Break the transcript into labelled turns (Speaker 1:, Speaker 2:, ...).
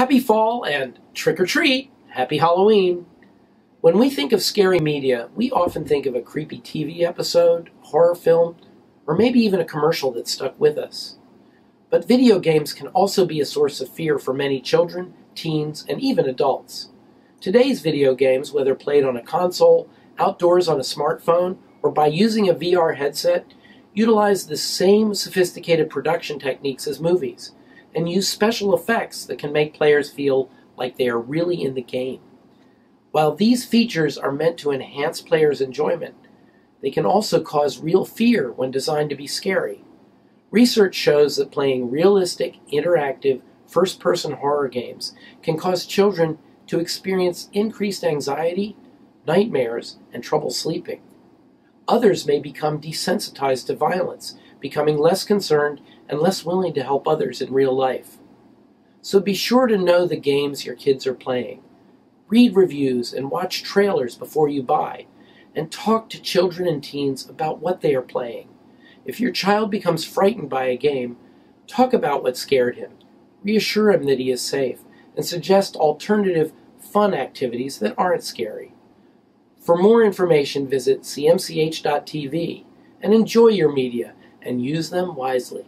Speaker 1: Happy fall and trick or treat, happy Halloween. When we think of scary media, we often think of a creepy TV episode, horror film, or maybe even a commercial that stuck with us. But video games can also be a source of fear for many children, teens, and even adults. Today's video games, whether played on a console, outdoors on a smartphone, or by using a VR headset, utilize the same sophisticated production techniques as movies and use special effects that can make players feel like they are really in the game. While these features are meant to enhance players' enjoyment, they can also cause real fear when designed to be scary. Research shows that playing realistic, interactive, first person horror games can cause children to experience increased anxiety, nightmares, and trouble sleeping. Others may become desensitized to violence, becoming less concerned and less willing to help others in real life. So be sure to know the games your kids are playing. Read reviews and watch trailers before you buy, and talk to children and teens about what they are playing. If your child becomes frightened by a game, talk about what scared him. Reassure him that he is safe, and suggest alternative, fun activities that aren't scary. For more information, visit cmch.tv and enjoy your media and use them wisely.